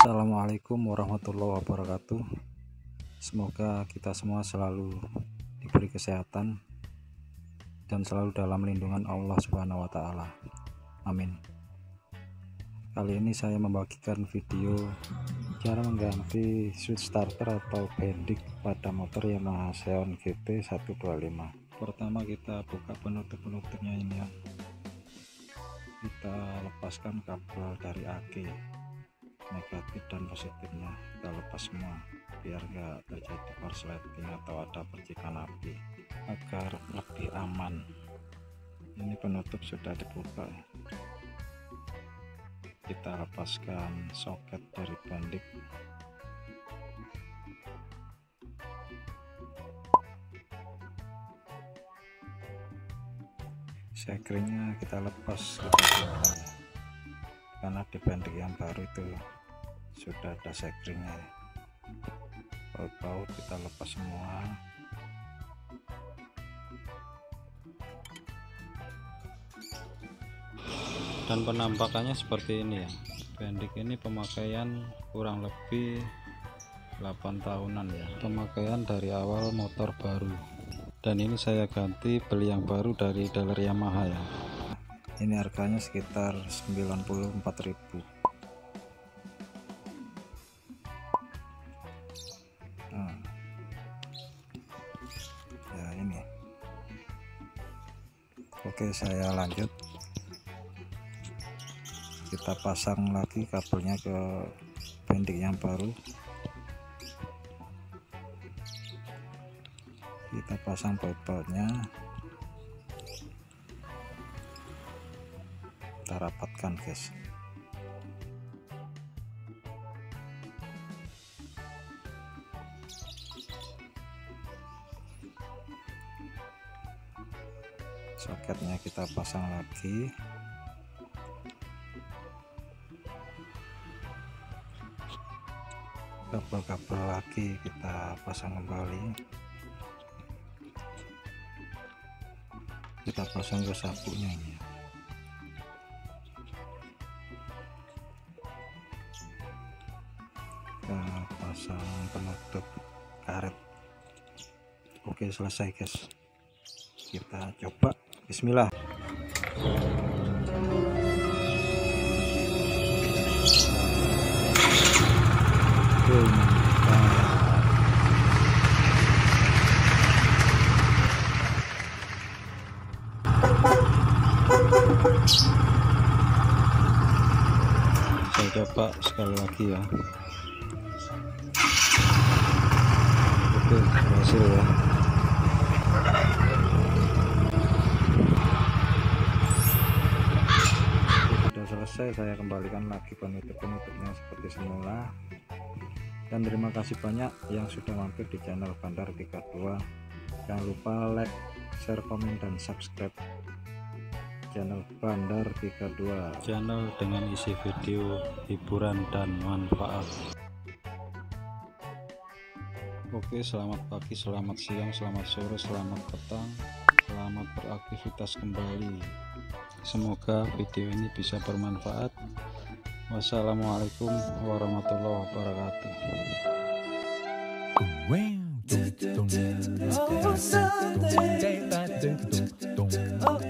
Assalamualaikum warahmatullahi wabarakatuh Semoga kita semua selalu diberi kesehatan dan selalu dalam lindungan Allah Subhanahu wa taala. Amin. Kali ini saya membagikan video cara mengganti switch starter atau bendik pada motor Yamaha Xeon GT 125. Pertama kita buka penutup-penutupnya ini ya. Kita lepaskan kabel dari aki negatif dan positifnya kita lepas semua biar enggak terjadi korsleting atau ada percikan api. Agar lebih aman. Ini penutup sudah dibuka. Kita lepaskan soket dari bandik sekringnya kita lepas. Karena di bandik yang baru itu sudah ada sekringnya baut-baut kita lepas semua. Dan penampakannya seperti ini ya. Bendik ini pemakaian kurang lebih 8 tahunan ya. Pemakaian dari awal motor baru. Dan ini saya ganti beli yang baru dari dealer Yamaha ya. Ini harganya sekitar 94.000 Oke saya lanjut. Kita pasang lagi kabelnya ke bendik yang baru. Kita pasang baut-bautnya kita rapatkan guys soketnya kita pasang lagi. Kabel-kabel lagi kita pasang kembali. Kita pasang ke sapunya ini. Kita pasang penutup karet. Oke selesai guys. Kita coba Bismillah. Saya coba sekali lagi ya. Oke berhasil ya selesai saya kembalikan lagi penutup-penutupnya seperti semula. Dan terima kasih banyak yang sudah mampir di channel Bandar 32 jangan lupa like share komen dan subscribe channel Bandar 32 channel dengan isi video hiburan dan manfaat. Oke selamat pagi selamat siang selamat sore selamat petang. Selamat beraktivitas kembali semoga video ini bisa bermanfaat wassalamualaikum warahmatullahi wabarakatuh Oh,